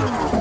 Oh.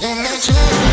And that's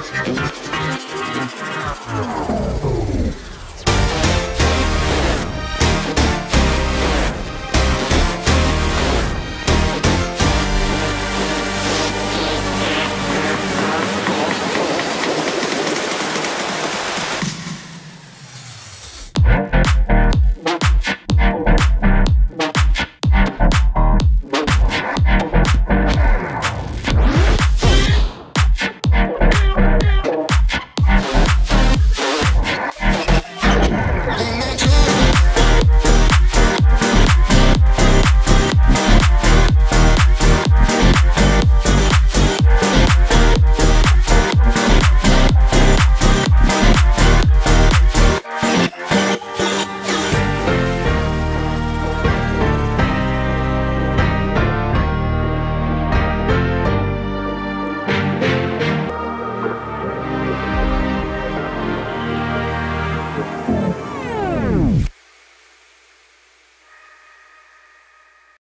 Oh. Nothing